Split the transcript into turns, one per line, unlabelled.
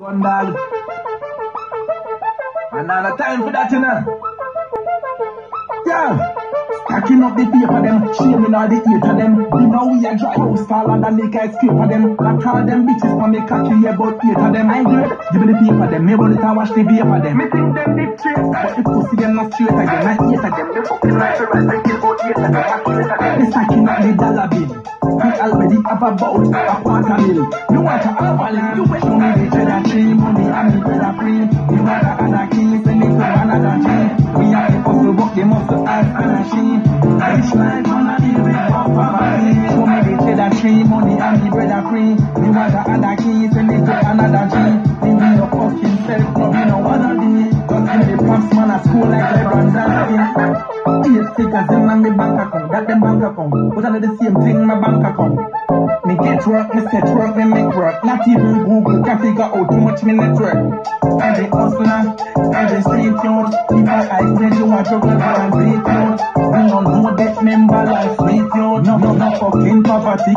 Gun dog. And now the time for that, you know. Yeah. Stacking up the paper them, shaming all the eight of them. You know we a dry house taller than can escape of them. Like all them bitches for me cocky, about eight of them. I good. Give me the paper them, me roll it and wash the paper them. Me think them big straight, but the pussy them not straight again. Not eight of them, they fucking like the right, they kill about eight of them. Not straight of them. They stacking up the dollar bill. We already have about a quarter mil. You want to have a you wish me anarchy. Rich life on a deal with. Show me tree, money and the bread to add a to another. We be fucking no no wanna be. Props man school like. Eight in my bank account, that them bank account. But I the same thing my bank account. Me get work, me set work, me make work. Not even Google can figure out too much me. Every hustler, every people I you of in poverty.